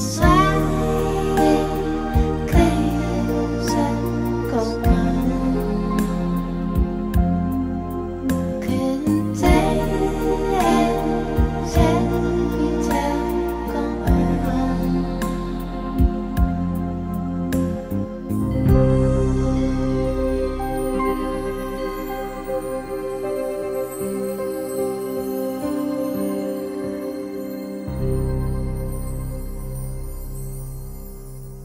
sweat.